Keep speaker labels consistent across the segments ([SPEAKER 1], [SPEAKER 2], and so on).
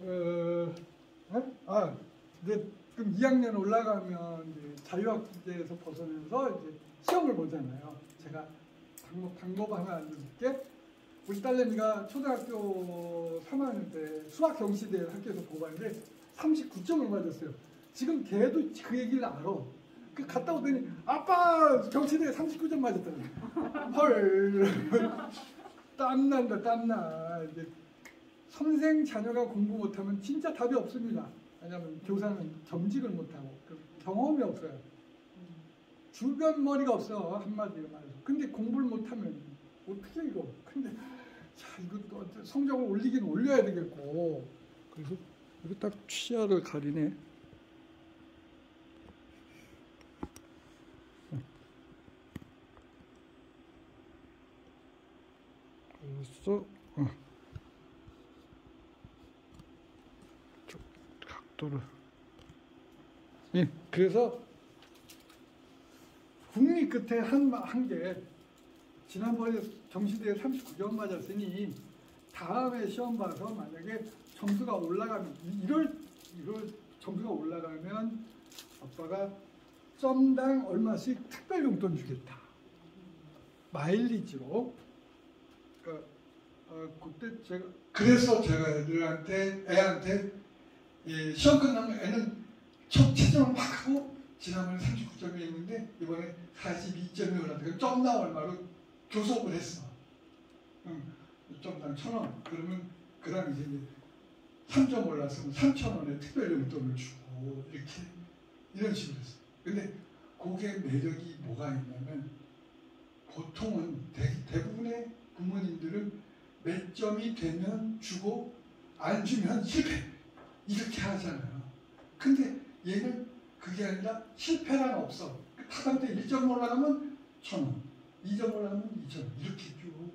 [SPEAKER 1] 어, 어? 아, 이제 그럼 2학년 올라가면 이제 자유학제에서 벗어나서 이제 시험을 보잖아요. 제가 방법, 방법 하나 알려줄게. 우리 딸내미가 초등학교 3학년 때 수학 경시대 학교에서 보고 왔는데 39점을 맞았어요. 지금 걔도 그 얘기를 알아. 그 갔다 오더니 아빠 경시대에 39점 맞았다니. 헐. 땀난다 땀나. 이제 선생 자녀가 공부 못하면 진짜 답이 없습니다. 왜냐하면 교사는 점직을 못하고 그 경험이 없어요. 주변 머리가 없어 한마디로 말해서. 근데 공부를 못하면 어떻게 이거? 근데 자 이것도 성적을 올리긴 올려야 되겠고 그래서 이거 딱 취하를 가리네. 그래서 어. 각 도를 예, 그래서 국리 끝에 한한게 지난번에 정시대에 39점 맞았으니 다음에 시험 봐서 만약에 점수가 올라가면 이럴 이럴 점수가 올라가면 아빠가 점당 얼마씩 특별 용돈 주겠다. 마일리지로. 그러니까 어, 그때 제가 그래서 제가 애들한테 애한테 예, 시험 끝나면 애는 첫 채점을 막 하고 지난번에 39점이 있는데 이번에 42점이 올랐다. 점당 얼마로 교섭을 했어. 응, 점당 천 원. 그러면 그 다음 이제 3점 올랐으면 3천 원의 특별 용돈을 주고 이렇게 이런 식으로 했어. 근데 그게 매력이 뭐가 있냐면 보통은 대, 대부분의 부모님들은 몇 점이 되면 주고 안 주면 실패 이렇게 하잖아요. 근데 얘는 그게 아니라 실패란 없어. 타당 때 1점 올라가면 천 원, 2점 올라가면 2점 이렇게 쭉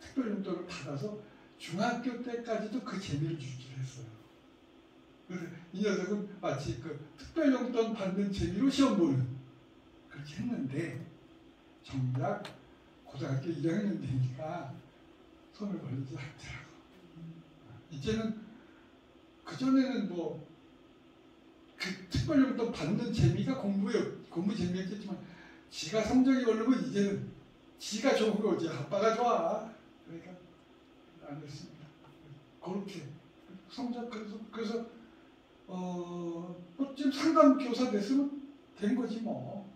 [SPEAKER 1] 특별 용돈을 받아서 중학교 때까지도 그 재미를 주기로 했어요. 그래서 이 녀석은 마치 그 특별 용돈 받는 재미로 시험 보는 그렇게 했는데 정작 고등학교 1학년 되니까 손을 벌리지 않더라고. 이제는 그전에는 뭐 그 특별 용돈 받는 재미가 공부에 공부 재미였겠지만 지가 성적이 오르면 이제는 지가 좋은 거지 아빠가 좋아. 그러니까 안 됐습니다. 그렇게 성적 그래서 그래서 어, 뭐 지금 상담 교사 됐으면 된 거지 뭐.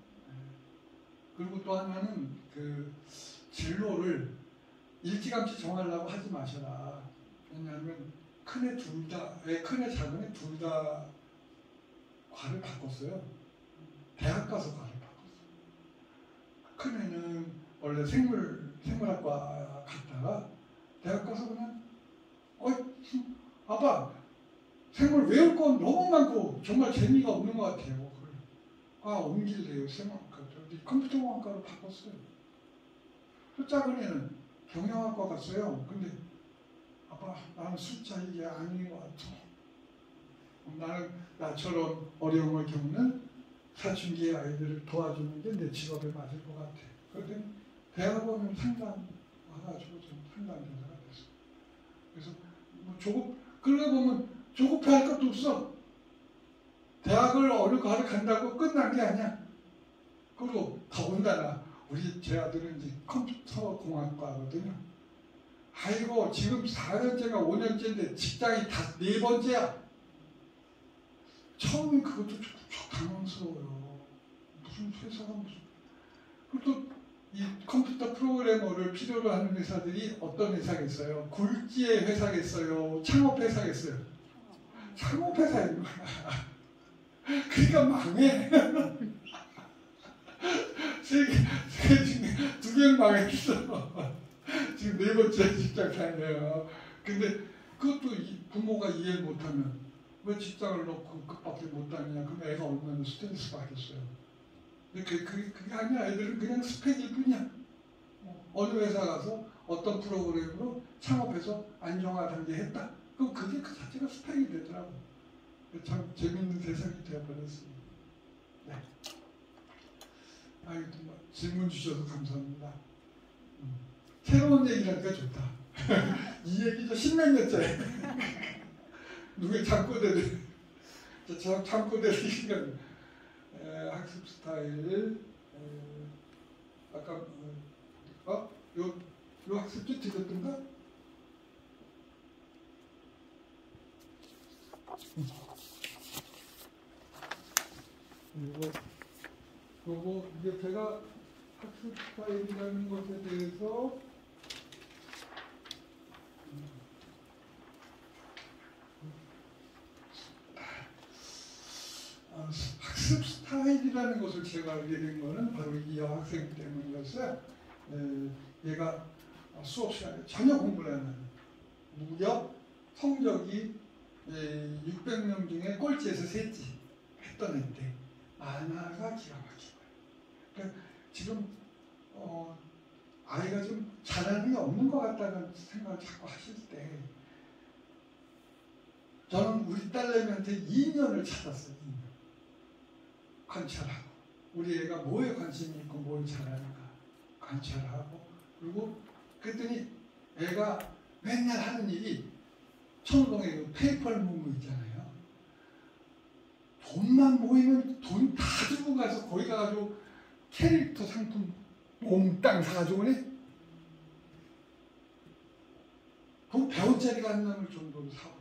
[SPEAKER 1] 그리고 또 하나는 그 진로를 일찌감치 정하려고 하지 마셔라. 왜냐하면 큰애 둘 다, 큰애 작은애 둘 다 과를 바꿨어요. 대학 가서 과를 바꿨어요. 큰애는 원래 생물, 생물학과 갔다가 대학 가서 그냥, 어, 아빠, 생물 외울 건 너무 많고 정말 재미가 없는 것 같아요. 아, 옮길래요. 생물학과. 컴퓨터공학과로 바꿨어요. 또 작은 애는 경영학과 갔어요. 근데 아빠 나는 숫자 이게 아닌 것 같아. 나는 나처럼 어려움을 겪는 사춘기 아이들을 도와주는 게 내 직업에 맞을 것 같아. 그런데 대학원을 상담 와가지고 좀 상담 교사가 됐어. 그래서 뭐 조급 그러고 보면 조급해할 것도 없어. 대학을 어느 과를 간다고 끝난 게 아니야. 그리고 더군다나 우리 제 아들은 이제 컴퓨터 공학과거든요. 아이고 지금 4년째가 5년째인데 직장이 다 네 번째야. 처음엔 그것도 좀 당황스러워요. 무슨 회사가 무슨 그리고 이 컴퓨터 프로그래머를 필요로 하는 회사들이 어떤 회사겠어요? 굴지의 회사겠어요? 창업 회사겠어요? 창업 회사인 거야. 그러니까 망해. 세 개, 세 중에 두 개는 망했어. 지금 네 번째 직장 다녀요. 근데 그것도 부모가 이해를 못하면 왜 직장을 놓고 그밖에 못 다니냐? 그럼 애가 얼마나 스트레스 받겠어요. 근데 그게, 그게, 그게 아니야. 애들은 그냥 스펙일 뿐이야. 어느 회사 가서 어떤 프로그램으로 창업해서 안정화 단계 했다. 그럼 그게 그 자체가 스펙이 되더라고. 참 재밌는 세상이 되어버렸습니다. 네. 아유, 뭐 질문 주셔서 감사합니다. 음. 새로운 얘기라니까 좋다. 이 얘기도 십몇 년째. 누구의 잠꼬대들 저 잠꼬대를 이런 학습 스타일 에, 아까 어? 요, 요 학습지 드렸던가? 그리고 그리고 이제 제가 학습 스타일이라는 것에 대해서 아, 스타일이라는 것을 제가 알게 된 거는 바로 이 여학생 때문이었어요. 에, 얘가 수업 시간에 전혀 공부를 안 하는 무려 성적이 600명 중에 꼴찌에서 셋째 했던 애인데 만화가 기가 막힌 거예요. 그러니까 지금 어, 아이가 좀 잘하는 게 없는 것 같다는 생각을 자꾸 하실 때 저는 우리 딸내미한테 2년을 찾았어요. 2년. 관찰하고 우리 애가 뭐에 관심이 있고 뭘 잘하는가 관찰하고 그리고 그랬더니 애가 맨날 하는 일이 청동에 그 페이퍼 문구 있잖아요. 돈만 모이면 돈다 주고 가서 거기 가가지고 캐릭터 상품 몽땅 사가지고 오네? 돈 100원짜리가 안 남을 정도로 사고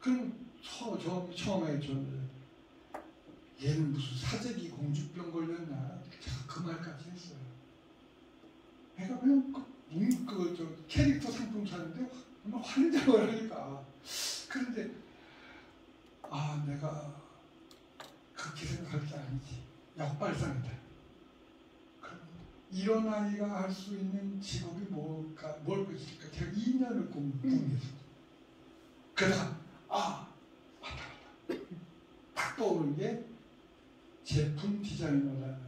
[SPEAKER 1] 그럼 처, 저, 처음에 저는 얘는 무슨 사재기 공주병 걸렸나 제가 그 말까지 했어요. 내가 그냥 그, 음, 그, 저, 캐릭터 상품 사는데 정말 환장을 하니까 그런데 아 내가 그렇게 생각할 게 아니지 역발상이다. 이런 아이가 할 수 있는 직업이 뭘까 뭘 것일까 제가 2년을 공부했어. 그러다가 아 맞다 맞다 딱 떠오른 게 제품 디자이너라는 거예요.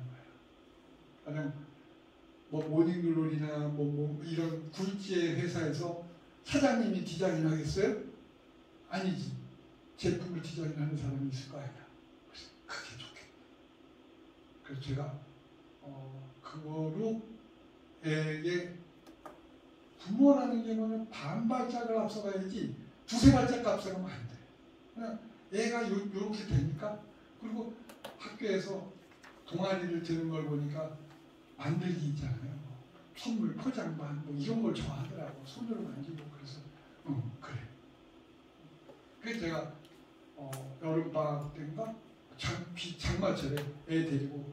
[SPEAKER 1] 그냥 뭐 모닝글로리나 뭐, 뭐 이런 굴지의 회사에서 사장님이 디자인 하겠어요? 아니지. 제품을 디자인하는 사람이 있을 거 아니야. 그래서 그게 좋겠다. 그래서 제가 어, 그거로 애에게 부모라는 게 뭐는 반 발짝을 앞서가야지 두세 발짝 앞서가면 안 돼. 그냥 애가 요, 요렇게 되니까 그리고 학교에서 동아리를 드는 걸 보니까 만들기 있잖아요. 선물 포장반 뭐 이런 걸 좋아하더라고. 손으로 만지고 그래서 응 그래. 그래서 제가 어, 여름 방학 때인가 장, 장마철에 애 데리고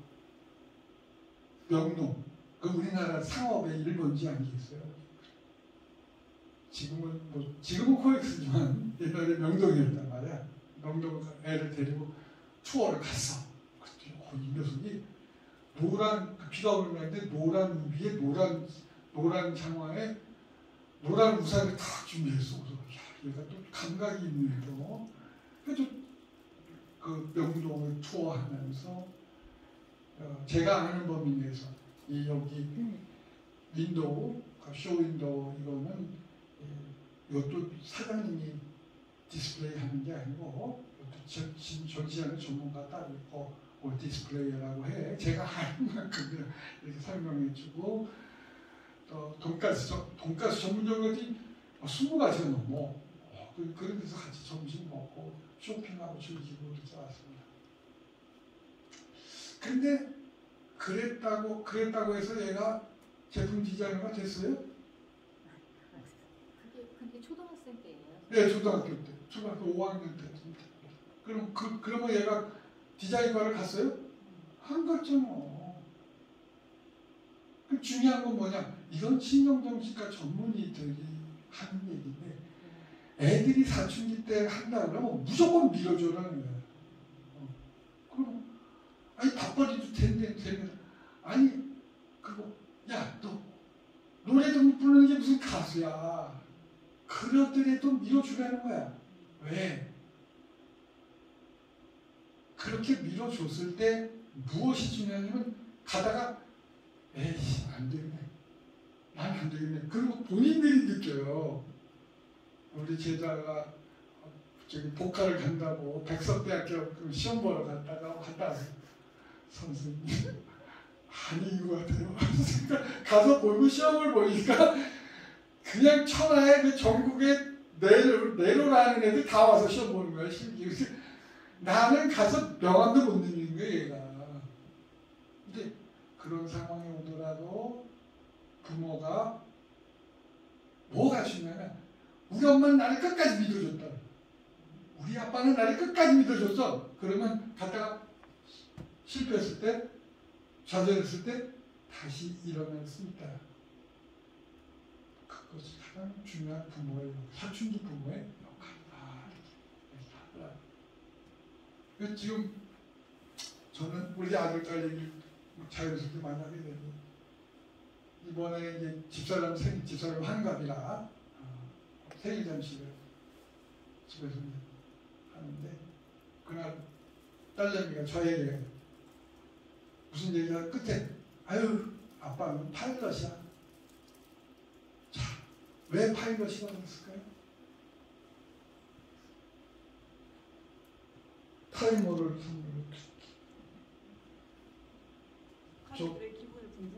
[SPEAKER 1] 명동 그 우리나라 상업의 일본지 안게 있어요. 지금은 뭐 지금은 코엑스지만 옛날에 명동이었단 말이야. 명동 애를 데리고 투어를 갔어. 이 녀석이 노란 그 비가 오는 날인데 노란 위에 노란 노란 장화에 노란 우산을 다 준비했어. 그래서 야, 얘가 또 감각이 있는 거. 그래서 그 명동을 투어하면서 어, 제가 아는 범위 내에서 이 여기 window, 그 쇼윈도우 이거는 예, 이것도 사장님이 디스플레이 하는 게 아니고 이것도 전시하는 전문가 따로 있고 올 displayer라고 해. 제가 하는 만큼 이렇게 설명해주고 또 돈가스 돈가스 전문점까지 20가지가 넘어. 어, 그, 그런 데서 같이 점심 먹고 쇼핑하고 즐기고 이렇게 왔습니다. 근데 그랬다고 그랬다고 해서 얘가 제품 디자이너가 됐어요?
[SPEAKER 2] 그게 그게 초등학생 때예요.
[SPEAKER 1] 네, 초등학교 때, 초등학교 5학년 때. 그럼 그 그러면 얘가 디자인과를 갔어요? 안 갔잖아. 그 중요한 건 뭐냐? 이건 신경정신과 전문의들이 하는 얘기인데 애들이 사춘기 때 한다 그러면 무조건 밀어줘라는 거야. 어. 그럼 아니 밥벌이도 된대 되면 아니 그거 야 너 노래도 못 부르는 게 무슨 가수야. 그렇더라도 밀어주라는 거야. 왜? 그렇게 밀어줬을 때 무엇이 중요하냐면 가다가 에이씨 안 되겠네. 난 안 되겠네. 그리고 본인들이 느껴요. 우리 제자가 저기 복화를 간다고 백석대학교 그 시험 보러 갔다가 갔다 선생님 아닌 것 같아요. 가서 보고 시험을 보니까 그냥 천하의 그 전국의 내로, 내로라는 애들 다 와서 시험 보는 거야, 실기. 나는 가서 명함도 못 내는 거야, 얘가. 근데 그런 상황이 오더라도 부모가 뭐가 중요하냐. 우리 엄마는 나를 끝까지 믿어줬다. 우리 아빠는 나를 끝까지 믿어줬어. 그러면 갔다가 실패했을 때, 좌절했을 때 다시 일어날 수 있다. 그것이 가장 중요한 부모의 사춘기 부모의 역할이다. 이렇게 지금 저는 우리 아들 딸 얘기 자연스럽게 만나게 되고 이번에 이제 집사람 생 집사람 환갑이라 어, 생일 잔치를 집에서 하는데 그날 딸내미가 저에게 무슨 얘기가 끝에 아유 아빠는 파일럿이야 자, 왜 파일럿이라고 했을까요? 타이머를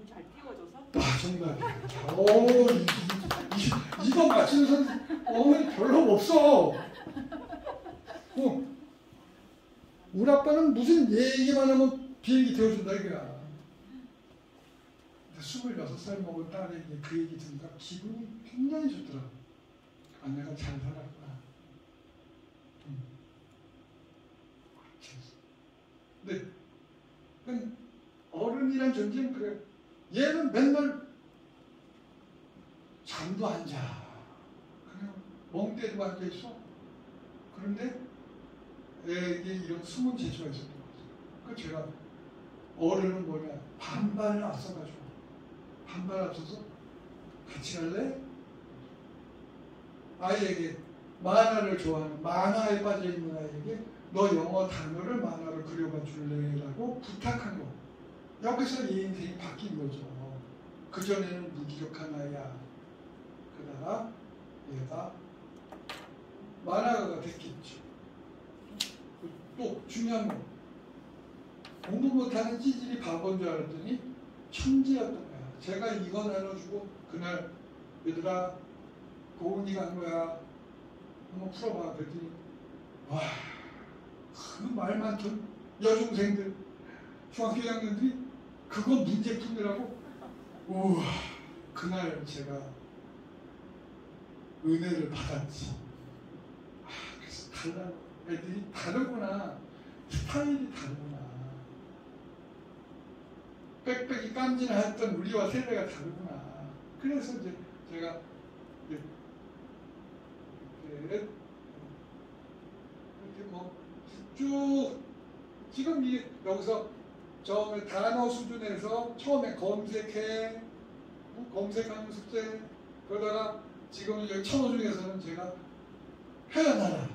[SPEAKER 2] 잘 띄워줘서
[SPEAKER 1] 아, 정말. 오, 이, 이, 이거 맞추는 사람, 어, 별로 없어. 어, 우리 아빠는 무슨 얘기만 하면 비행기 태워준다, 이거야. 근데 26살 먹은 딸에게 그 얘기 듣니까 기분이 굉장히 좋더라. 아, 내가 잘 살았구나. 음. 근데, 어른이란 존재는 그래. 얘는 맨날 잠도 안 자. 그냥 멍 때리고 앉아 있어. 그런데 애에게 이런 숨은 재주가 있었던 거죠. 그 제가 어른은 뭐냐 반반을 앞서가지고 반반 앞서서 같이 갈래? 아이에게 만화를 좋아하는 만화에 빠져 있는 아이에게 너 영어 단어를 만화로 그려봐 줄래라고 부탁한 거. 여기서 얘 인생이 바뀐 거죠. 그전에는 무기력한 아이야. 그러다가 얘가 만화가가 됐겠죠. 또 중요한 거. 공부 못하는 찌질이 바본 줄 알았더니 천재였던 거야. 제가 이거 나눠주고 그날 얘들아 고은이가 한 거야. 한번 풀어봐. 그랬더니 와, 그 말 많던 여중생들, 중학교 1학년들이 그거 문제 푸느라고 우와 그날 제가 은혜를 받았지. 아 그래서 달라 애들이 다르구나 스타일이 다르구나. 빽빽이 깜진했던 우리와 세대가 다르구나. 그래서 이제 제가 이렇게, 이렇게 뭐 쭉 지금 이 여기서 처음에 단어 수준에서 처음에 검색해 검색하는 숙제 그러다가 지금 여기 천호 중에서는 제가 표현하라.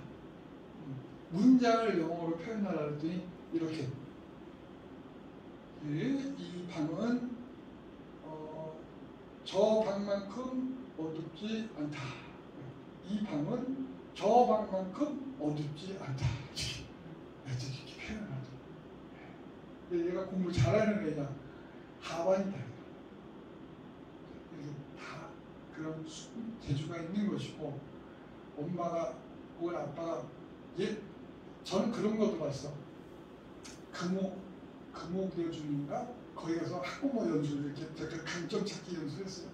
[SPEAKER 1] 문장을 영어로 표현하라 그랬더니 이렇게. 이 방은 어, 저 방만큼 어둡지 않다. 이 방은 저 방만큼 어둡지 않다 이렇게 표현하죠 얘가 공부 잘하는 애냐 하반이 다르다. 그래서 다 그런 재주가 있는 것이고 엄마가 혹은 아빠가 얘 저는 그런 것도 봤어. 금옥 금옥 여중인가 거기 가서 학부모 연수를 이렇게 제가 강점 찾기 연수했어요.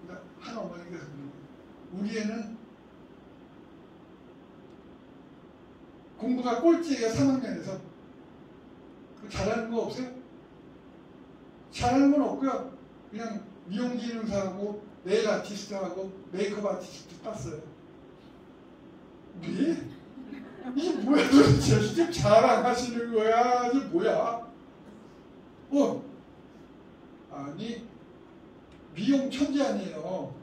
[SPEAKER 1] 근데 한 어머니께서. 우리 애는 공부가 꼴찌예요 3학년에서 그 잘하는 거 없어요? 잘하는 건 없고요. 그냥 미용기능사하고 네일 아티스트하고 메이크업 아티스트 땄어요. 네? 이게 뭐야 도대체 지금 자랑하시는 거야? 이게 뭐야? 어? 아니 미용 천재 아니에요.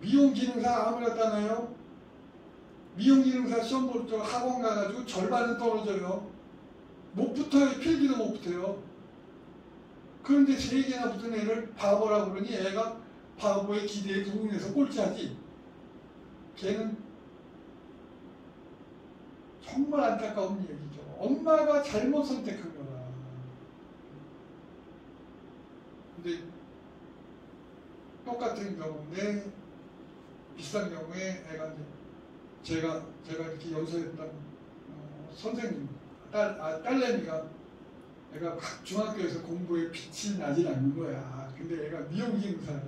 [SPEAKER 1] 미용 기능사 아무나 따나요? 미용기능사 시험 볼때 학원 가가지고 절반은 떨어져요. 못 붙어요. 필기도 못 붙어요. 그런데 세 개나 붙은 애를 바보라고 그러니 애가 바보의 기대에 부응해서 꼴찌하지. 걔는 정말 안타까운 얘기죠. 엄마가 잘못 선택한 거라. 근데 똑같은 경우인데 비슷한 경우에 애가 이제 제가 제가 이렇게 연수했던 어, 선생님 딸 아, 딸내미가 애가 각 중학교에서 공부에 빛이 나질 않는 거야. 근데 애가 미용 기능사야.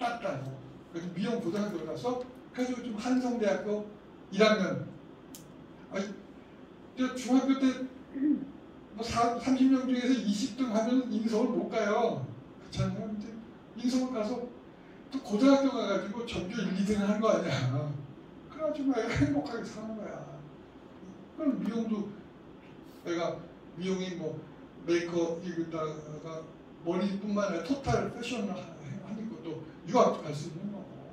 [SPEAKER 1] 땄다고. 그래서 미용 고등학교 가서 그래서 좀 한성대학교 1학년. 아니, 저 중학교 때 뭐 30명 중에서 20등 하면 인성을 못 가요. 그렇잖아요. 인성을 가서 또 고등학교 가가지고 전교 1, 2등 하는 거 아니야. 그래가지고 애가 행복하게 사는 거야. 그럼 미용도 내가 미용이 뭐 메이크업 이거다가 머리뿐만 아니라 토탈 패션을 하- 하는 것도 유학 갈수 있는 거고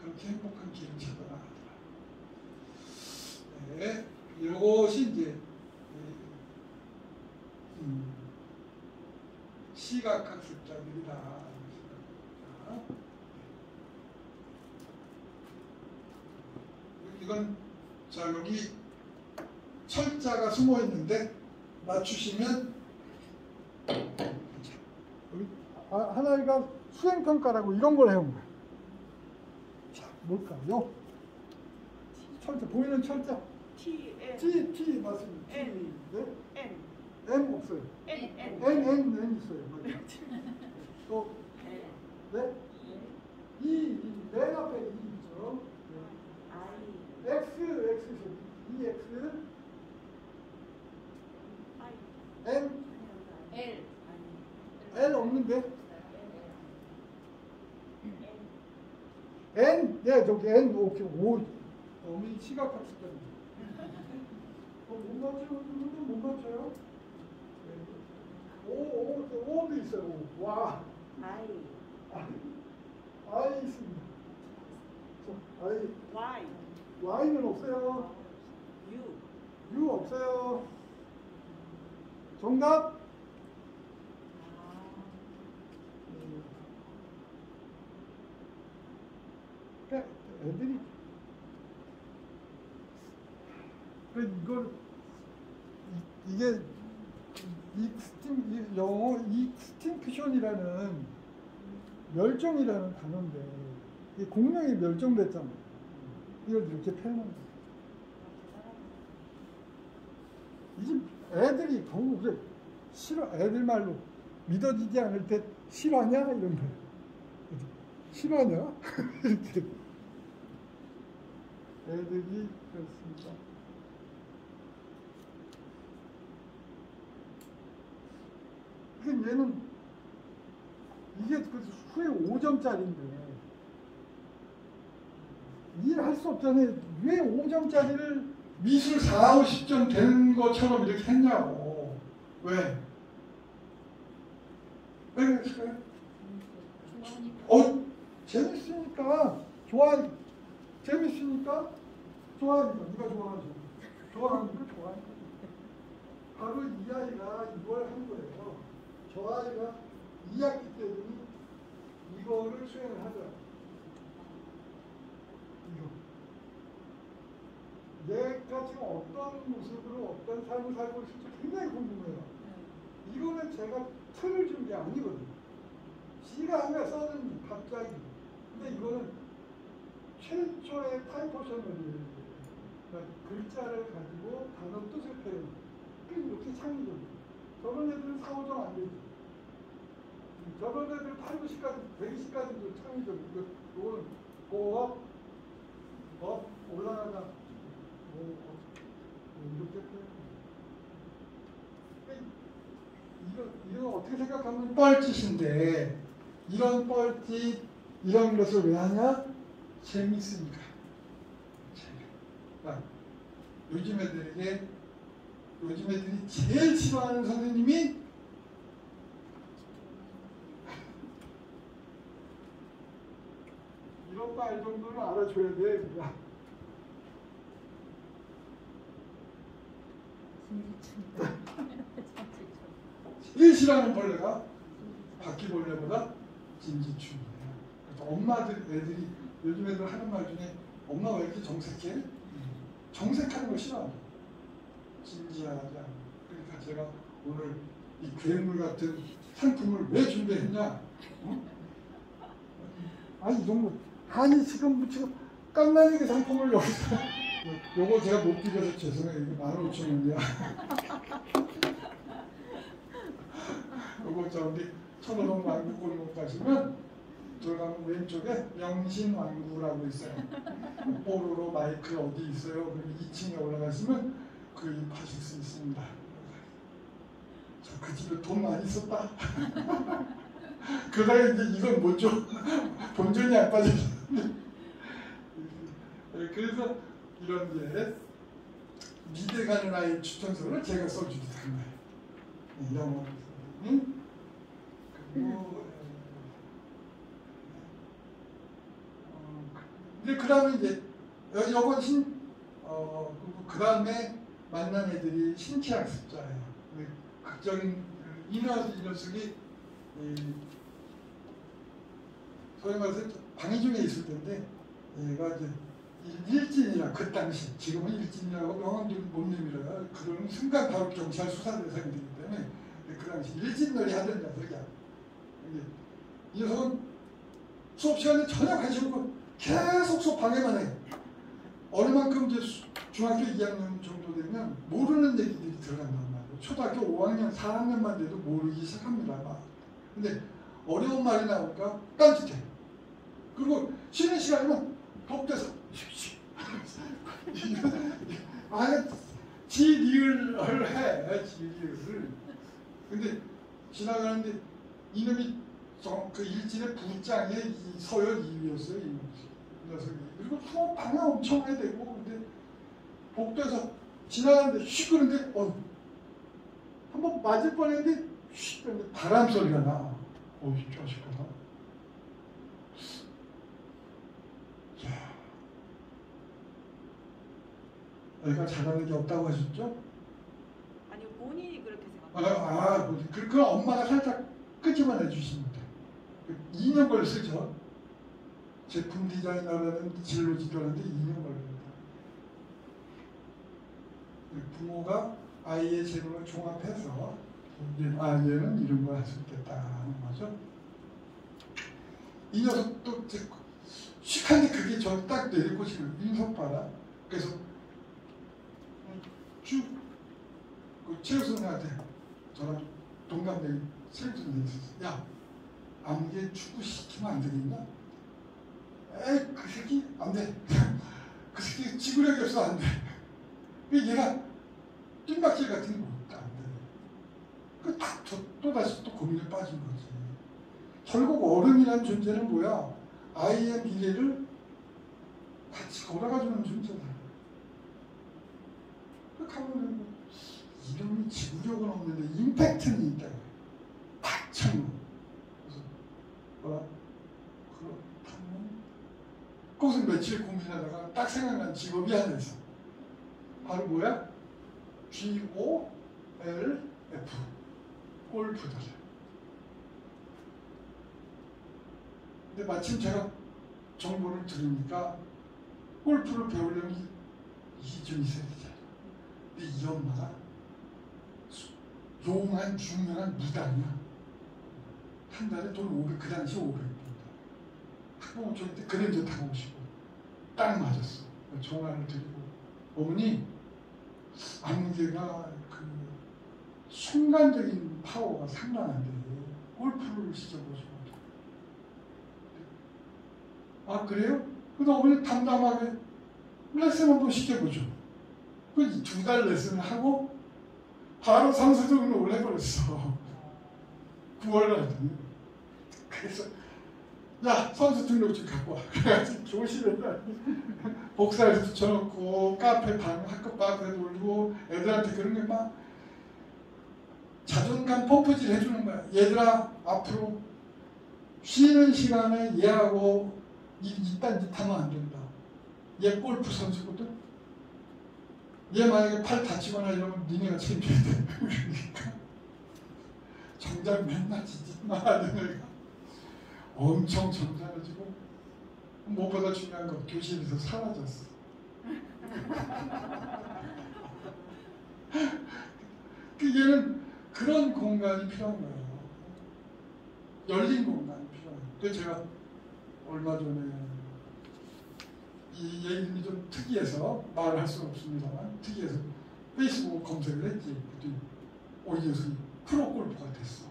[SPEAKER 1] 그렇게 행복한 길을 찾아나가더라. 네, 이것이 이제 음, 시각학습자들이다. 이건 자 여기 철자가 숨어 있는데 맞추시면 여기 아, 하나가 수행평가라고 이런 걸 해온 거야. 자, 뭘까요? 철자, 보이는 철자.
[SPEAKER 2] T N
[SPEAKER 1] T, T 맞습니다. T,
[SPEAKER 2] N.
[SPEAKER 1] 네?
[SPEAKER 2] N
[SPEAKER 1] M 없어요.
[SPEAKER 2] N N
[SPEAKER 1] N, N, N 있어요. 맞아요. 또, 네? E, E, 맨 앞에 E 있죠.
[SPEAKER 2] I
[SPEAKER 1] X, X. E, X,
[SPEAKER 2] I
[SPEAKER 1] N,
[SPEAKER 3] L
[SPEAKER 1] L 없는데? N, 네, 저기 N, 오케이, 오. 어머니 시각학습자입니다. 어, 못 맞추면 못 맞춰요? 네. 오, 오, 오, 오도 있어요. 오. 와,
[SPEAKER 2] I
[SPEAKER 1] 아, I 있습니다. 저, I,
[SPEAKER 2] Y
[SPEAKER 1] Y는 없어요.
[SPEAKER 2] U
[SPEAKER 1] U 없어요. 정답? 음. 그러니까 애들이 그 이걸 이- 이게 extinc 이- 영어 extinction이라는 멸종이라는 단어인데 이 공룡이 멸종됐잖아. 이걸 이렇게 거야. 이제 애들이 너무 그래. 싫어. 애들 말로 믿어지지 않을 때 실화냐? 이런 거 실화냐? 이렇게. 애들이 그렇습니다. 그 얘는 이게 그 후에 5점짜리인데 이해할 수 없잖아요. 왜 5점짜리를 미술 4, 50점 되는 것처럼 이렇게 했냐고. 왜? 왜 그랬을까요? 어, 재밌으니까, 좋아, 재밌으니까, 좋아하니까, 네가 좋아하죠. 좋아하니까 좋아하니까. 바로 이 아이가 이걸 한 거예요. 저 아이가 2학기 때문에 이거를 수행을 하더라고요. 이거. 얘가 지금 어떤 모습으로 어떤 삶을 살고 있을지 굉장히 궁금해요. 이거는 제가 틀을 준 게 아니거든요. 지가 한가 써는 갑자기. 근데 이거는 최초의 타이포션을 그러니까 글자를 가지고 단어 뜻을 표현. 그 이렇게 창의적이에요. 저런 애들은 4, 5점 안 되지. 저런 애들 8, 90까지, 120까지도 창의적이고, 이거는 go up, up, 올라가다, 뭐, 뭐 이렇게. 이거, 이거 어떻게 생각하면 뻘짓인데, 이런 뻘짓, 이런 것을 왜 하냐? 재밌으니까. 재미. 아, 요즘 애들에게, 요즘 애들이 제일 싫어하는 선생님이 이런 말 정도는 알아줘야 돼. 제일 싫어하는 벌레가 바퀴벌레보다 진지충이에요. 그래서 엄마들, 애들이 요즘 애들 하는 말 중에 엄마 왜 이렇게 정색해? 정색하는 거 싫어하죠. 진지하지 않고. 그러니까 제가 오늘 이 괴물 같은 상품을 왜 준비했냐? 어? 아니, 이 정도 아니 지금 지금 깜나니게 상품을 여기서 요거 제가 못 드려서 죄송해요. 이거 만 오천 원이야. 요거 저기 천호동 왕구 골목 가시면 들어가면 왼쪽에 명신왕구라고 있어요. 뽀로로 마이크 어디 있어요? 그럼 2층에 올라가시면 그 입하실 수 있습니다. 저 그 집에 돈 많이 썼다. 그다음에 이제 이건 뭐죠? 본전이 안. 네, 그래서 이런 이제 미대 가는 아이 추천서를 제가 써주기도 한 거예요. 네, 영어. 응? 그리고 어, 근데 그 다음에 이제 여- 여건 신, 어, 그 다음에 만난 애들이 신체 학습자예요. 근데 극적인 이 녀- 이 녀석이 이, 소위 말해서 방해 중에 있을 텐데 얘가 이제 일- 일진이라 그 당시 지금은 일진이라고 못 내밀어요. 그런 순간 바로 경찰 수사 대상이 되기 때문에 그 당시 일진놀이 하던 녀석이야. 이 녀석은 수업 시간에 전혀 관심 없고 계속 수업 방해만 해. 어느 만큼 이제 수- 중학교 2학년 정도 되면 모르는 얘기들이 들어간단 말이에요. 초등학교 5학년, 4학년만 돼도 모르기 시작합니다. 막. 근데 어려운 말이 나오니까 딴짓해. 그리고 쉬는 시간이면 독대서 아예 지 리을을 해. 지 리을을. 근데 지나가는데 이놈이 저- 그 일진의 부장의 이 서열 2위였어요. 이 녀석이. 그리고 수업 방해 엄청 해야 되고 근데 복도에서 지나가는데 휙 그런데 어 한번 맞을 뻔했는데 휙 그런데 바람 소리가 나. 어이 자식아. 야. 애가 잘하는 게 없다고 하셨죠?
[SPEAKER 2] 아니 본인이 그렇게
[SPEAKER 1] 아,
[SPEAKER 2] 생각해요.
[SPEAKER 1] 아 그, 그, 그 엄마가 살짝 끄집어 내 주십니다. 그 2년 걸 쓰죠. 제품 디자이너라는 진로 지도하는데 2년 걸립니다. 그 부모가 아이의 재능을 종합해서 아 얘는 이런 걸 할 수 있겠다 하는 거죠. 이 녀석도 시간이 그게 저 딱 내리꽂히는 인석 봐라. 그래서 쭉그 최우 선생한테 저랑 동갑내 선생이 있었어. 야 아무개 축구 시키면 안 되겠냐? 에이 그 새끼 안 돼. 그 새끼 지구력이 없어 안 돼. 그 얘가 뜀박질 같은 거안 돼. 그딱또 다시 또 고민에 빠진 거지. 결국 어른이라는 존재는 뭐야? 아이의 미래를 같이 걸어가주는 존재다. 그 가면은 뭐 이름이 지구력은 없는데 임팩트는 있다. 탁 그래서 뭐라 그렇다면 그것을 며칠 고민하다가 딱 생각난 직업이 하나 있어. 바로 뭐야? G O L F 골프다. 근데 마침 제가 정보를 들으니까 골프를 배우려면 이게 좀 있어야 되잖아. 근데 이 엄마가 용한 중요한 무당이야. 한 달에 돈 500, 그 당시 500불. 학부모 쪽에 때 그랜저 타고 오시고 딱 맞았어. 전화를 드리고 어머니 안개가 그 순간적인 파워가 상당한데 골프를 시켜보시고 아 그래요? 그래서 어머니 담담하게 레슨 한번 시켜보죠. 그두달 레슨을 하고 바로 등록을 해버렸어. 9월날. 그래서 야 선수 등록증 갖고 와. 그래가지고 교실에다 복사해서 붙여놓고 카페 방 학급 방에 돌리고 애들한테 그런 게 막 자존감 펌프질 해주는 거야. 얘들아 앞으로 쉬는 시간에 얘하고 이, 이딴 짓 하면 안 된다. 얘 골프 선수거든. 얘 만약에 팔 다치거나 이러면 니네가 챙겨야 돼. 그러니까 정작 맨날 짓짓만 하는 애가 엄청 정상해지고 무엇보다 중요한 건 교실에서 사라졌어. 그 얘는 그런 공간이 필요한 거예요. 열린 공간이 필요해요. 그래서 제가 얼마 전에 이 얘기는 좀 특이해서 말을 할 수는 없습니다만 특이해서 페이스북 검색을 했지. 그랬더니 어, 이 녀석이 프로 골퍼가 됐어.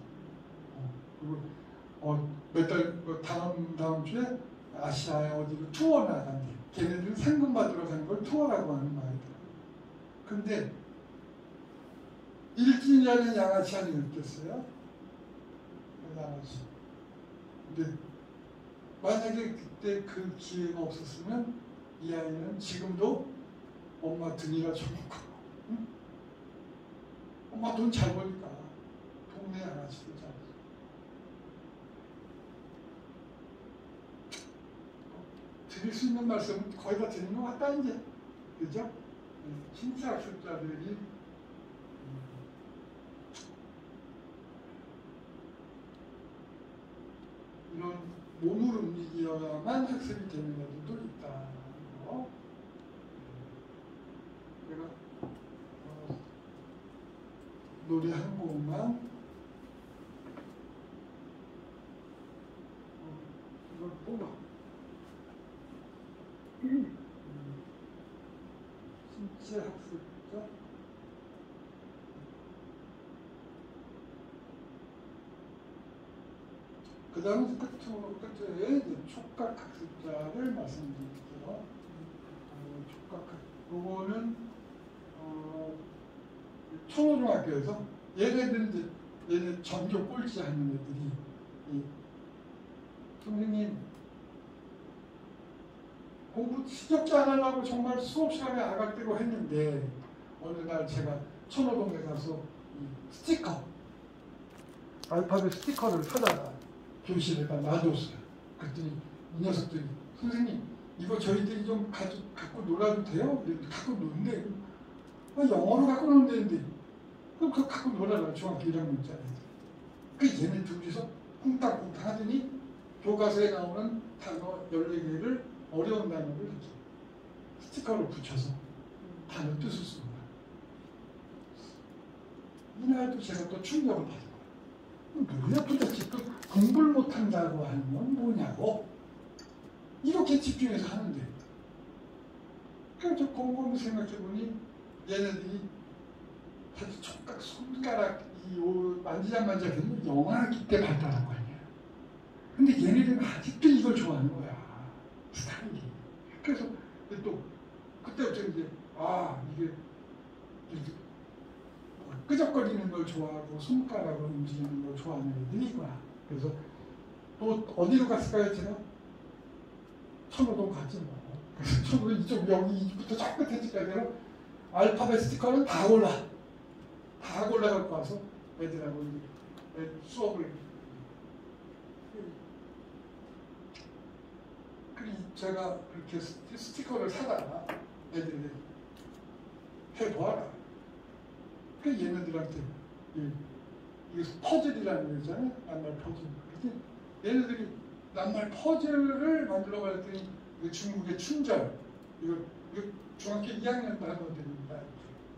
[SPEAKER 1] 어, 그리고 어, 몇달 뭐 다음 다음 주에 아시아에 어디로 투어 나간대. 걔네들은 상금 받으러 가는 걸 투어라고 하는 말이더라. 근데 일진이라는 양아치 아니 느꼈어요? 양아치. 근데 만약에 그때 그 기회가 없었으면 이 아이는 지금도 엄마 등이라 쳐놓고 응? 엄마 돈 잘 버니까 동네 양아치도 잘 드릴 수 있는 말씀은 거의 다 드린 것 같다 이제 그죠? 네, 신체 학습자들이 이런 몸을 움직여야만 학습이 되는 애들도 있다. 거. 제가 어, 노래 한 곡만 어, 이걸 뽑아. 음, 신체 학습자 그 다음 끝으로 끝에 이제 촉각 학습자를 말씀드릴게요. 어, 촉각 학 요거는 어, 초등학교에서 얘네들 이제 얘네 전교 꼴찌 하는 애들이 이, 선생님 공부 시적지 안 하려고 정말 수업 시간에 아각대고 했는데 어느 날 제가 천호동에 가서 이 스티커 알파벳 스티커를 사다가 교실에다 놔뒀어요. 그랬더니 이 녀석들이 선생님 이거 저희들이 좀 가져, 갖고 놀아도 돼요? 갖고 노는데 아, 영어로 갖고 노는데 그럼 그거 갖고 놀아라 중학교 1학년 짜리 그 얘네 둘이서 쿵땅쿵땅 하더니 교과서에 나오는 단어 14개를 어려운 단어를 이렇게 스티커를 붙여서 단어 뜻을 거예요. 이날도 제가 또 충격을 받은 거예요. 뭐야 도대체 또 공부를 못한다고 하는 건 뭐냐고 이렇게 집중해서 하는데 그래서 곰곰이 생각해보니 얘네들이 사실 촉각 손가락 이 만지작만지작해서 영화기 때 발달한 거 아니야. 근데 얘네들은 아직도 이걸 좋아하는 거야. 스타일이. 그래서 또 그때부터 이제 아 이게 이렇게 끄적거리는 걸 좋아하고 손가락을 움직이는 걸 좋아하는 애들이구나. 그래서 또 어디로 갔을까요 제가? 천호동 갔지 뭐. 그래서 천호동 이쪽 여기 이부터 저 끝에까지 알파벳 스티커는 다 골라 다 골라 갖고 와서 애들하고 수업을 제가 그렇게 스티커를 사다가 애들이 해보아라 그 얘네들한테 이게 퍼즐이라는 거잖아요. 낱말 퍼즐. 그렇게 얘네들이 낱말 퍼즐을 만들어 봤더니 중국의 춘절 이거, 이거 중학교 2학년 때 하는 됩니다.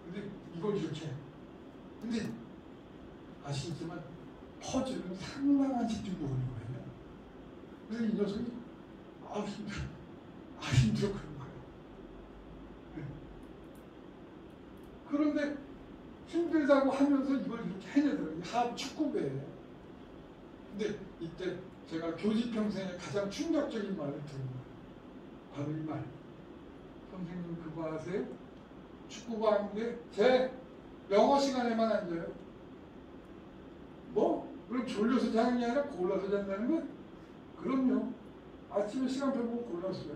[SPEAKER 1] 근데 이걸 이렇게 근데 아시겠지만 퍼즐은 상당한 집중력을 거예요. 그래서 이 녀석이 아 힘들어 아 힘들어 그런 거예요. 네. 그런데 힘들다고 하면서 이걸 이렇게 해내더라고요. 합 축구배예요. 근데 이때 제가 교직 평생에 가장 충격적인 말을 들은 거예요. 바로 이 말. 선생님 그거 아세요? 축구가 하는데 제 영어 시간에만 앉아요. 뭐? 그럼 졸려서 자는 게 아니라 골라서 잔다는 거야? 그럼요. 아침에 시간표 보고 골랐어요.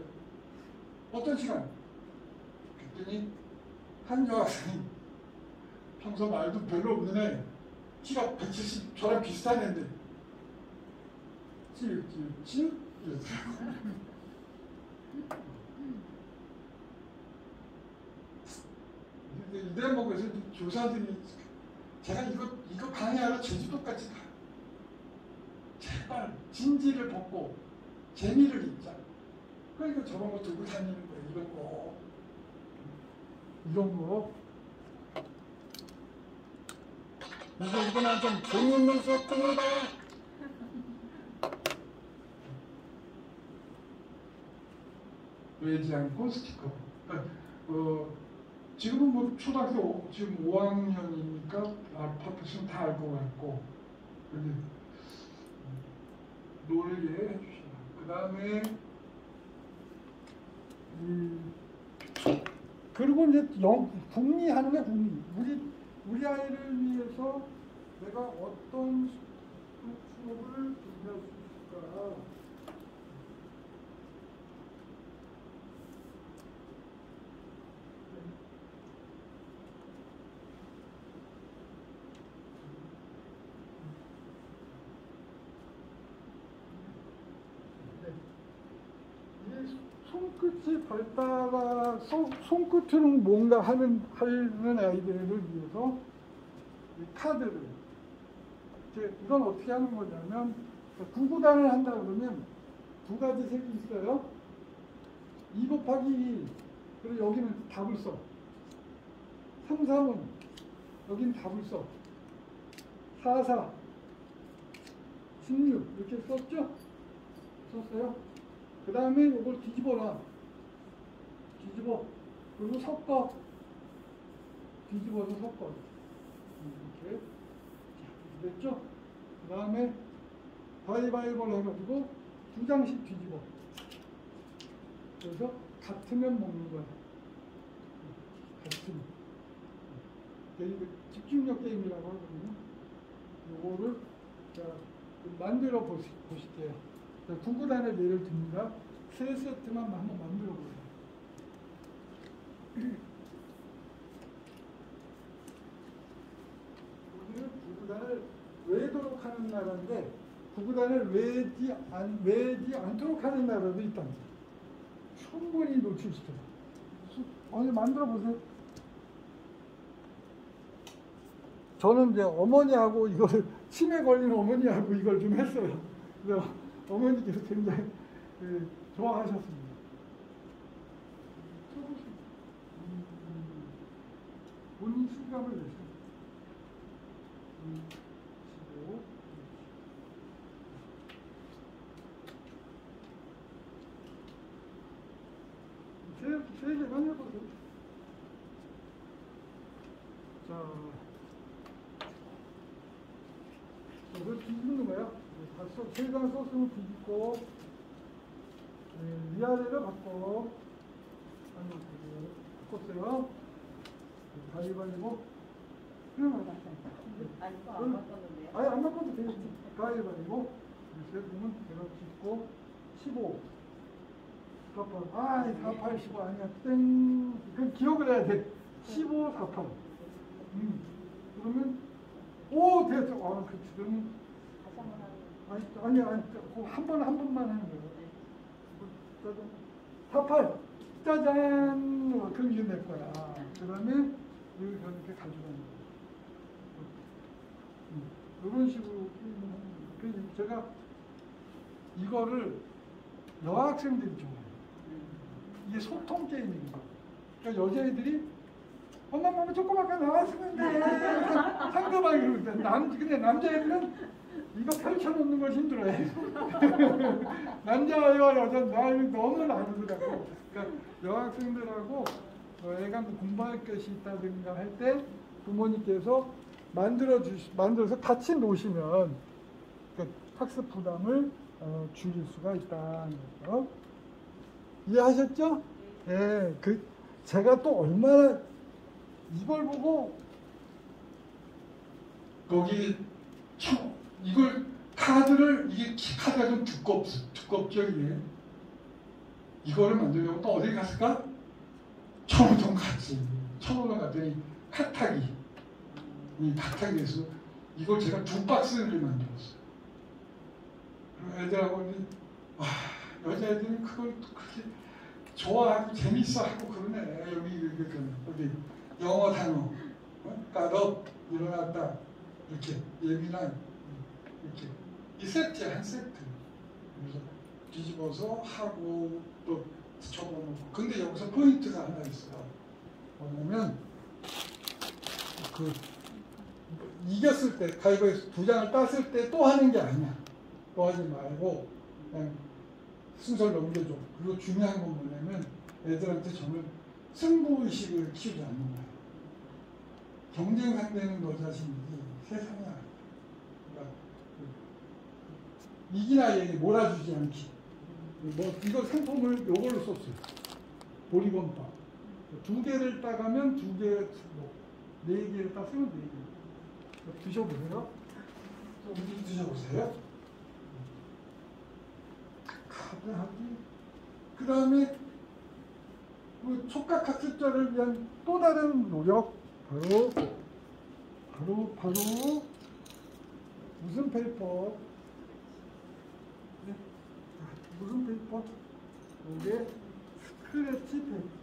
[SPEAKER 1] 어떤 시간? 그랬더니 한 여학생이 평소 말도 별로 없는 애 키가 170 저랑 비슷한 애인데 찌찌찌 이러더라고 이 대목에서 교사들이 제가 이거 이거 강의하러 제주도까지 가 제발 진지를 벗고 재미를 입자 그러니까 저런 거 들고 다니는 거예요 이런 거 이런 거 이거 이거는 좀 재미있는 수업입니다. 외지 않고 스티커. 그러니까 어, 지금은 뭐 초등학교 지금 5학년이니까 알파벳은 다알 것 같고 근데 놀게 해주시라. 그 다음에 그리고 이제 영, 국리하는 게 국리. 우리 우리 아이를 위해서 내가 어떤 수업을 준비할 수 있을까? 손끝이 발달아 손끝으로 뭔가 하는 하는 아이들을 위해서 이 카드를 이건 어떻게 하는 거냐면 구구단을 한다 그러면 두 가지 색이 있어요. 2 곱하기 2 그리고 여기는 답을 써. 3, 3은 여기는 답을 써. 4, 4 16 이렇게 썼죠? 썼어요? 그 다음에 이걸 뒤집어놔. 뒤집어. 그리고 섞어. 뒤집어서 섞어. 이렇게. 자, 됐죠? 그 다음에 가위바위보를 해가지고 두 장씩 뒤집어. 그래서 같으면 먹는 거야. 같으면. 이게 집중력 게임이라고 하거든요. 요거를 자, 만들어 보실게요. 구구단의 예를 듭니다. 세 세트만 한번 만들어 보세요. 우리는 구구단을 외도록 하는 나라인데 구구단을 외지, 안, 외지 않도록 하는 나라도 있답니다. 충분히 노출시켜서. 오늘 만들어 보세요. 저는 이제 어머니하고 이걸 치매 걸린 어머니하고 이걸 좀 했어요. 그래서 어머니께서 굉장히 그, 좋아하셨습니다. 본인 실감을 내세요. 음, 15. 세, 세 개만 해보세요. 자, 이걸 뒤집는 거야. 세장 소스는 뒤집고, 네, 위아래를 바꿔. 바꿨어요. 가위바위보. 그러면
[SPEAKER 2] 아니 이거 안 바꿨는데요.
[SPEAKER 1] 아니, 안 바꿔도 되겠지. 가위바위보. 세 분은 제가 짓고, 15. 48. 아, 48, 15 아니야. 땡. 그 기억을 해야 돼. 15, 48. 음. 그러면, 오, 됐어. 아, 그치. 그러면, 아니, 아니, 아니, 한 번, 한 번만 하는. 짜잔. 48. 짜잔. 그럼 이게 내 거야. 그 다음에, 여기 이렇게 가져가는 거야. 음, 이런 식으로. 그 제가 이거를 여학생들이 좋아해요. 이게 소통 게임입니다. 그러니까 여자애들이 엄마 엄마 조그맣게 나왔었는데 상대방이 그러는데 남 근데 남자애들은 이거 펼쳐놓는 걸 힘들어해. 남자와 여자 나이는 너무 다르더라고. 그러니까 여학생들하고 어, 애가 뭐 공부할 것이 있다든가 할 때 부모님께서 만들어 주시 만들어서 같이 놓으시면 그 학습 부담을 어, 줄일 수가 있다는 거죠. 이해하셨죠? 예, 그 제가 또 얼마나 이걸 보고 거기 참 이걸 카드를 이게 카드가 좀 두껍 두껍죠 이게 이거를 만들려고 또 어디 갔을까? 청호동 갔지. 청호동 갔더니 카타기 이 카타기에서 이걸 제가 두 박스를 만들었어요. 애들하고 와 여자애들은 그걸 그렇게 좋아하고 재밌어하고 그러네 여기 이렇게 어디 영어 단어 까덕 일어났다 이렇게 예민한 이렇게 이 세트 한 세트 그래서 뒤집어서 하고 또 근데 여기서 포인트가 하나 있어요 뭐냐면 그 이겼을 때 가위바위보 두 장을 땄을 때 또 하는 게 아니야 또 하지 말고 그냥 순서를 넘겨줘. 그리고 중요한 건 뭐냐면 애들한테 정말 승부의식을 키우지 않는 거야. 경쟁 상대는 너 자신이지 세상이야. 그러니까 그 이기나 얘기 몰아주지 않기. 뭐 이거 상품을 요걸로 썼어요. 보리건빵. 두 개를 따가면 두 개, 뭐, 네 개를 따으면 네 개. 드셔보세요. 좀 드셔보세요. 카드하기. 그 다음에 그 촉각 학습자를 위한 또 다른 노력 바로 바로 바로 무슨 paper? 네. 아, 무슨 paper? 이게 scratch paper.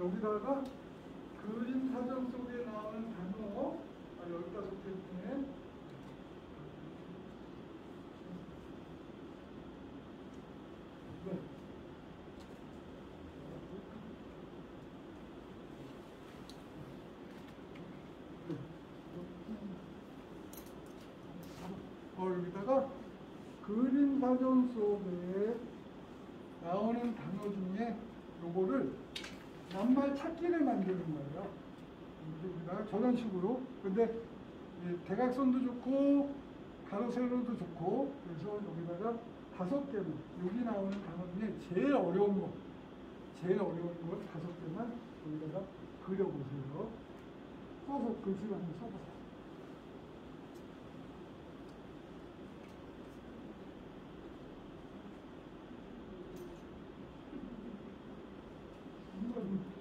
[SPEAKER 1] 여기다가 그림 사전 속에 나오는 단어 아, 여기다 적혀 있네. 네. 어, 여기다가 그림 사전 속에 나오는 단어 중에 요거를 낱말 찾기를 만드는 거예요. 여기다가 저런 식으로. 근데 이 대각선도 좋고 가로 세로도 좋고 그래서 여기다가 다섯 개만 여기 나오는 단어 중에 제일 어려운 거 제일 어려운 거 다섯 개만 여기다가 그려보세요. 써서 글씨를 한번 써보세요. 이건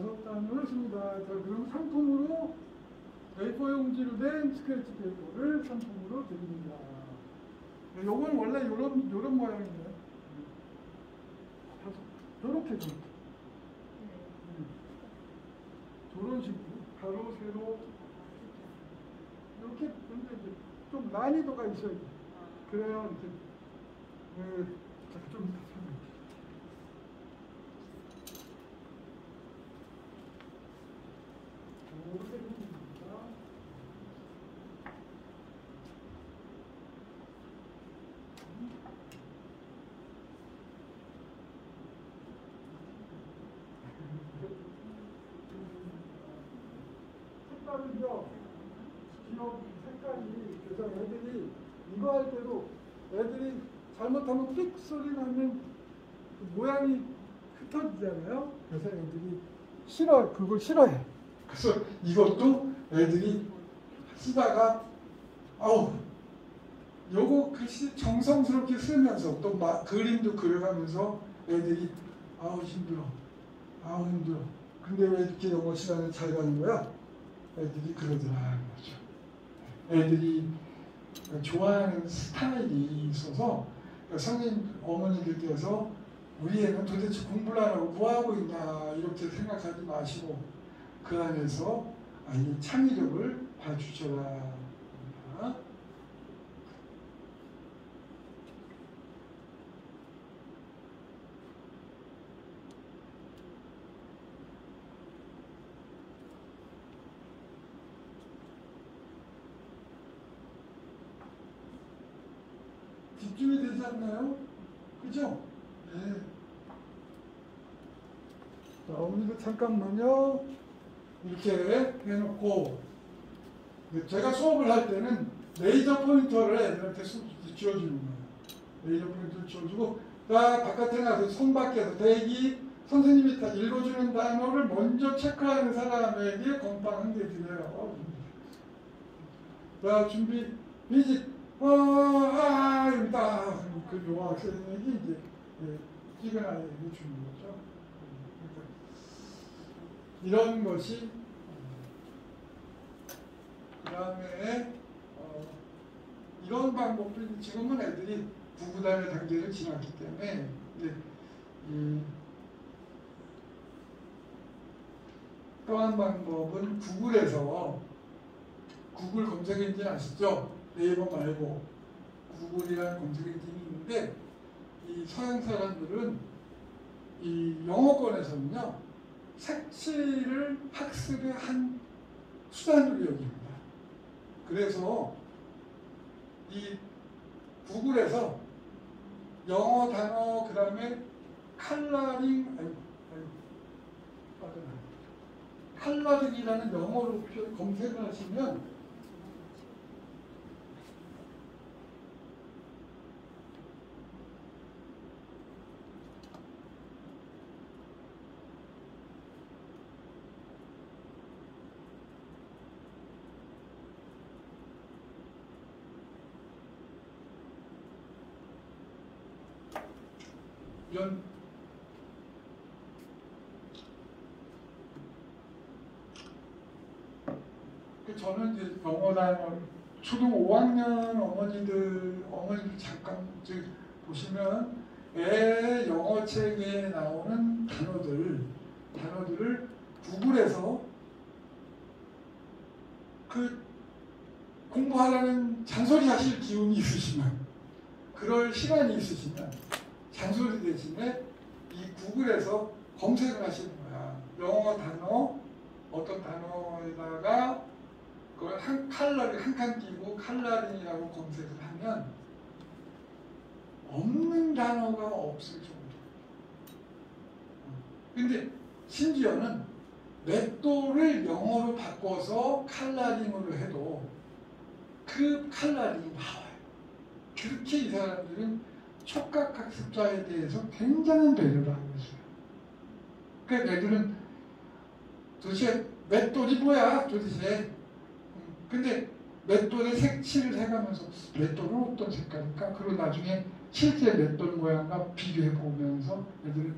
[SPEAKER 1] 다섯 단을 씁니다. 자, 그럼 상품으로 A4 용지로 된 스크래치 페이퍼를 상품으로 드립니다. 네, 요건 원래 요런, 요런 모양인데. 요렇게, 저렇게. 음. 저런 식으로, 가로, 세로, 이렇게, 근데 이제 좀 난이도가 있어야 돼. 그래야 이제, 그, 자, 좀 이따 설명해. 색깔은요, 기억 색깔이, 그래서 애들이 이거 할 때도 애들이 잘못하면 삑 소리 나면 그 모양이 흩어지잖아요. 그래서 애들이 싫어, 그걸 싫어해. 그래서 이것도 애들이 쓰다가 아우 요거 글씨 정성스럽게 쓰면서 또 마, 그림도 그려가면서 애들이 아우 힘들어 아우 힘들어 근데 왜 이렇게 영어 시간을 잘 가는 거야? 애들이 그러더라는 거죠 애들이 좋아하는 스타일이 있어서 성인 어머니들께서 우리 애는 도대체 공부를 안 하고 뭐 하고 있나 이렇게 생각하지 마시고 그 안에서 아이 창의력을 봐주셔라. 집중이 되지 않나요? 그죠? 네. 자, 오늘도 잠깐만요. 이렇게 해놓고 제가 수업을 할 때는 레이저 포인터를 애들한테 쥐어주는 거예요. 레이저 포인터를 쥐어주고 딱 바깥에 나서 손 밖에서 대기 선생님이 다 읽어주는 단어를 먼저 체크하는 사람에게 건빵 한 개 드려요. 자 준비 미직 아 여기다 그 요학생에게 이제 예, 찍은 아이에게 주는 거죠. 이런 것이 그 다음에 어, 이런 방법도 지금은 애들이 구구단의 단계를 지났기 때문에 이제 또한 방법은 구글에서 구글 검색 엔진 아시죠? 네이버 말고 구글이라는 검색 엔진이 있는데 이 서양 사람들은 이 영어권에서는요 색칠을 학습의 한 수단으로 여깁니다. 그래서 이 구글에서 영어 단어 그 다음에 칼라링 아유, 아유, 빠져나 칼라링이라는 영어로 검색을 하시면 이런 그 저는 이제 영어 단어 초등 5학년 어머니들 어머니들 잠깐 보시면 애 영어 책에 나오는 단어들 단어들을 구글에서 그 공부하라는 잔소리 하실 기운이 있으시면 그럴 시간이 있으시면 잔소리 대신에 이 구글에서 검색을 하시는 거야. 영어 단어 어떤 단어에다가 그걸 한 칼라리 한칸 끼고 칼라린이라고 검색을 하면 없는 단어가 없을 정도. 근데 심지어는 맷돌을 영어로 바꿔서 칼라링으로 해도 그 칼라링이 나와요. 그렇게 이 사람들은 촉각학습자에 대해서 굉장한 배려를 하고 있어요. 그러니까 애들은 도대체 맷돌이 뭐야 도대체 근데 맷돌에 색칠을 해가면서 맷돌은 어떤 색깔일까? 그리고 나중에 실제 맷돌 모양과 비교해 보면서 애들은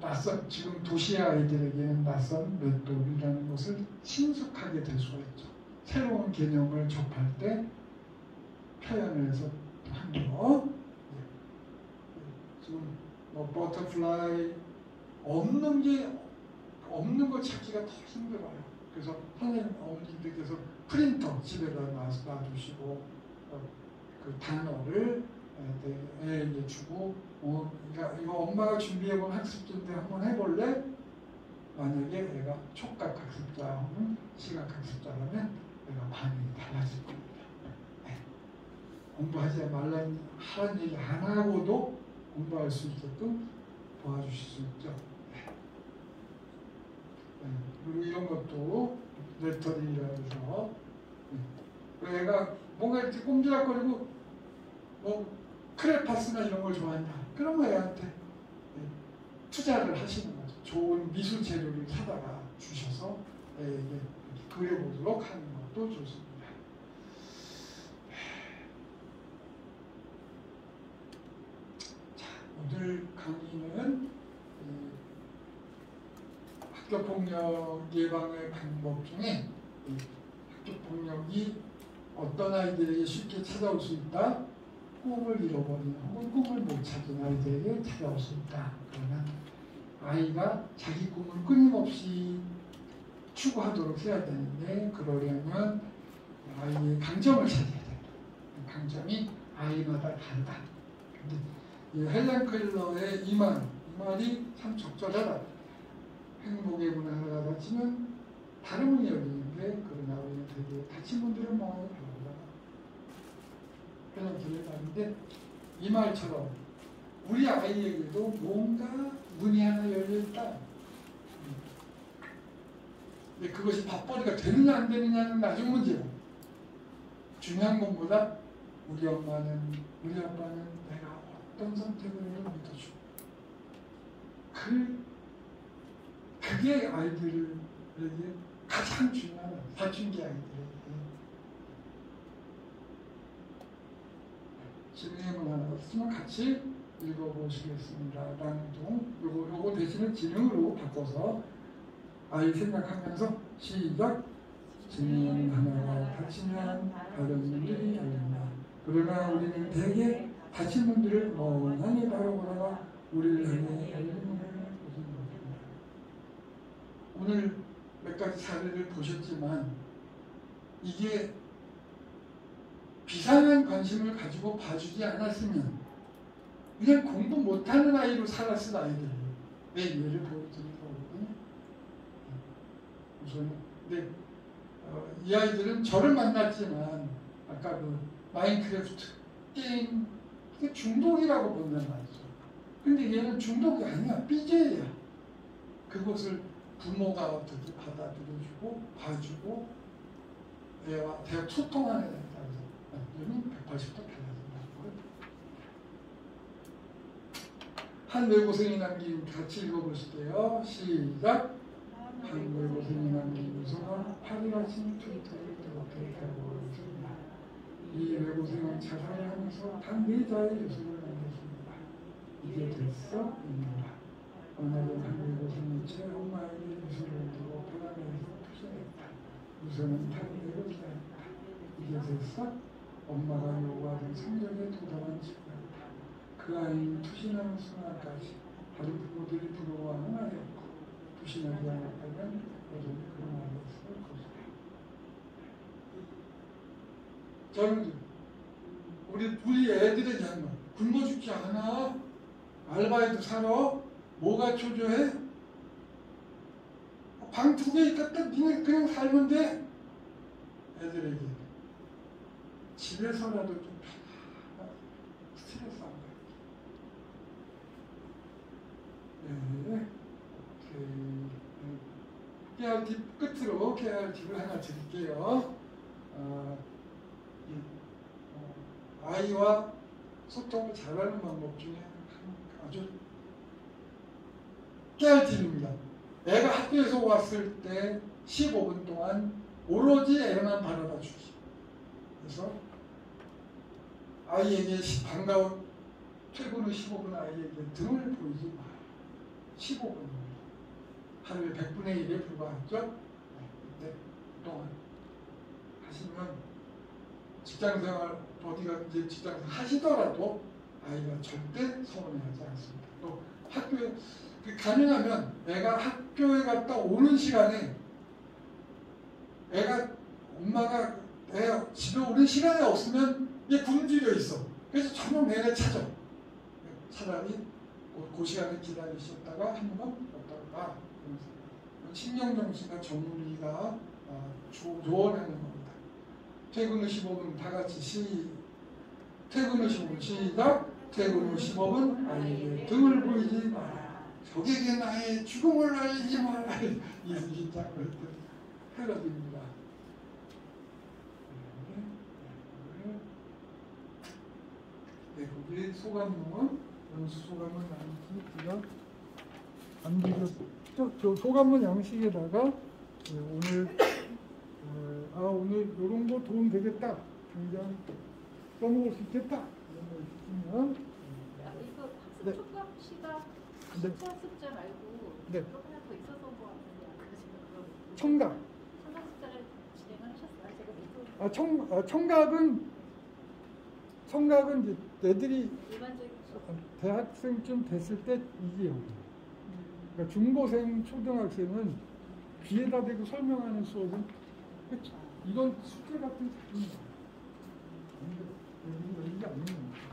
[SPEAKER 1] 낯선 지금 도시 아이들에게는 낯선 맷돌이라는 것을 친숙하게 될 수가 있죠. 새로운 개념을 접할 때 표현을 해서 한거 지금 뭐 butterfly 없는 게 없는 거 찾기가 더 힘들어요. 그래서 선생님 어머님들께서 프린터 집에다 놔두시고 어, 그 단어를 애에게 주고 어, 그러니까 이거 엄마가 준비해본 학습지인데 한번 해볼래? 만약에 애가 촉각 학습자 혹은 시각 학습자라면 애가 반응이 달라질 겁니다. 네. 공부하지 말라는 하라는 얘기 안 하고도 공부할 수 있게끔 도와주실 수 있죠. 네. 그리고 이런 것도 레터링이라 해서 네. 얘가 뭔가 이렇게 꼼지락거리고 뭐 크레파스나 이런 걸 좋아한다. 그러면 애한테 네. 투자를 하시는 거죠. 좋은 미술 재료를 사다가 주셔서 애에게 그려보도록 하는 것도 좋습니다. 자, 오늘 강의는 학교폭력 예방의 방법 중에 학교폭력이 어떤 아이들에게 쉽게 찾아올 수 있다? 꿈을 잃어버리는 혹은 꿈을 못 찾은 아이들에게 찾아올 수 있다. 그러면 아이가 자기 꿈을 끊임없이 추구하도록 해야 되는데 그러려면 아이의 강점을 찾아야 된다. 강점이 아이마다 다르다. 근데 헬렌 클러의 이 말, 이 말이 참 적절하다. 행복의 문화를 가르치면 다른 분이 여기는데 그러나 우리는 되게 다친 분들은 뭐 그냥 길을 가는데 이 말처럼 우리 아이에게도 뭔가 문이 하나 열려있다. 근데 그것이 밥벌이가 되느냐 안 되느냐는 나중 문제고 중요한 것보다 우리 엄마는 우리 아빠는 내가 어떤 선택을 믿어주고 그 그게 아이들에게 가장 중요한 사춘기 아이들에게 진행을 하는 것을 같이 읽어보시겠습니다. 라는 등 요거, 요거 대신에 진행으로 바꿔서 아이 생각하면서 시작 하나가 다치면 다른 분들이 열린다. 그러나 우리는 대개 다친 분들을 멍하니 바라보다가 우리를 향해 것입니다. 오늘 몇 가지 사례를 보셨지만 이게 비상한 관심을 가지고 봐주지 않았으면 그냥 공부 못하는 아이로 살았을 아이들 내 예를 보여드리려고 하거든요. 우선 네, 어, 이 아이들은 저를 만났지만 아까 그 마인크래프트 게임 이게 중독이라고 본단 말이죠. 근데 얘는 중독이 아니야 삐제야. 그것을 부모가 어떻게 받아들여주고 봐주고 대화 대화 소통하는 데 따라서 완전히 180도 달라진다는 거예요. 한 외고생이 남긴 같이 읽어보실게요. 시작. 한 외고생이 남긴 유서가 8일 아침 트위터를 들어가고 있습니다. 이 외고생은 자살을 하면서 단네 자의 유서를 남겼습니다. 이게 됐어? 입니다. 오늘 은한 외고생이 제 엄마에게 유서를 두고 바람에서 투신했다. 유서는 탄대로 기다렸다. 이게 됐어? 엄마가 요구하던 성적에 도달한 친구였다. 그 아이는 투신하는 순간까지 다른 부모들이 부러워하는 아이였고 투신하지 않았다면 여전히 그런 아이였을 것이다. 저는 우리 우리 애들에게 한 말. 굶어 죽지 않아. 알바에도 살아. 뭐가 초조해? 방 두 개 있다 딱 니네 그냥 살면 돼. 애들에게 집에서라도 좀 스트레스 안 받게. 네. 네. 깨알 팁 끝으로 깨알 팁을 하나 드릴게요. 아, 이, 어, 아이와 소통을 잘하는 방법 중에 한 아주 깨알팁입니다. 애가 학교에서 왔을 때 15분 동안 오로지 애만 바라봐 주기. 그래서 아이에게 시- 반가운 퇴근 후 15분 아이에게 등을 보이지 마. 15분. 하루에 100분의 1에 불과하죠? 네, 동안 하시면 직장생활 어디가 이제 직장생활 하시더라도 아이가 절대 서운해하지 않습니다. 또 학교에 그 가능하면 애가 학교에 갔다 오는 시간에 애가 엄마가 애 집에 오는 시간이 없으면 얘 굶주려 있어. 그래서 저녁 내내 찾아. 차라리 그, 그 시간에 기다리셨다가 한 번 왔다가 신경정신과 전문의가 어, 조, 조언하는 겁니다. 퇴근 후 15분 다 같이 시 퇴근 후 15분 시작 퇴근 후 15분 아이에게 등을 보이지 마라. 적에게 나의 죽음을 알리지 마라. 이순신 장군의 패러디입니다. 네, 거기 소감문, 소감문 양식이가 안기죠. 저 소감문 양식에다가 네, 오늘 어, 아 오늘 이런 거 도움 되겠다. 굉장히 써먹을 수 있겠다. 이런 거 있으면
[SPEAKER 2] 아, 이거 학습
[SPEAKER 1] 네.
[SPEAKER 2] 시가
[SPEAKER 1] 네.
[SPEAKER 2] 숫자 숫자 말고
[SPEAKER 1] 네.
[SPEAKER 2] 하나 더 그런
[SPEAKER 1] 청각.
[SPEAKER 2] 총각 숫자를 진행하셨어요? 제가 못
[SPEAKER 1] 아, 청, 아, 청각은 청각은 이제 애들이
[SPEAKER 2] 일반적인
[SPEAKER 1] 대학생쯤 됐을 때 이게 여기. 그러니까 중고생, 초등학생은 귀에다 대고 설명하는 수업은 그치? 이건 숙제 같은. 근데 이게 아니에요.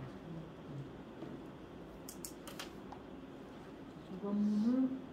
[SPEAKER 1] 소감문을